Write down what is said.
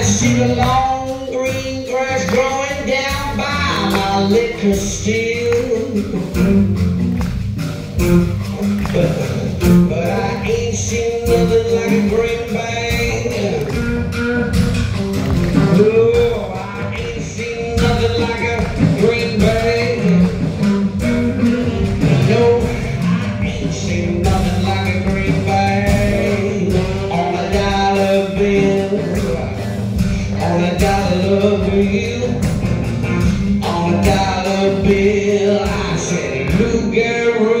I see the long green grass growing down by my liquor still. But I ain't seen nothing like a green bill. On a dollar bill. I said, Loop Garoo.